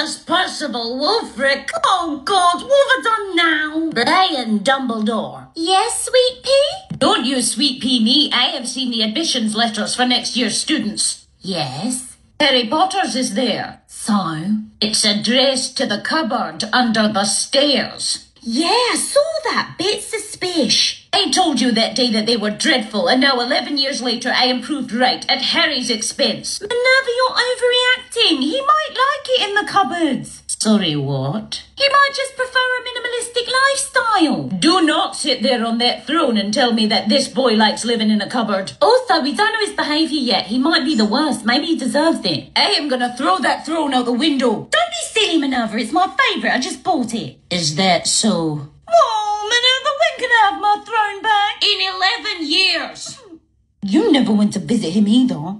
as possible, Wolfric. Oh, God, what have I done now? Brian Dumbledore. Yes, Sweet Pea? Don't you sweet pea me. I have seen the admissions letters for next year's students. Yes. Harry Potter's is there. So? It's addressed to the cupboard under the stairs. Yeah, I saw that. Bit suspicious. I told you that day that they were dreadful, and now 11 years later I am proved right at Harry's expense. Minerva, you're overreacting. He might like it in the cupboards. Sorry, what? He might just prefer a minimalistic lifestyle. Do not sit there on that throne and tell me that this boy likes living in a cupboard. Also, we don't know his behaviour yet. He might be the worst. Maybe he deserves it. I am gonna throw that throne out the window. Don't be silly, Minerva. It's my favourite. I just bought it. Is that so? Oh, Minerva, when can I have my throne back? In 11 years! You never went to visit him either.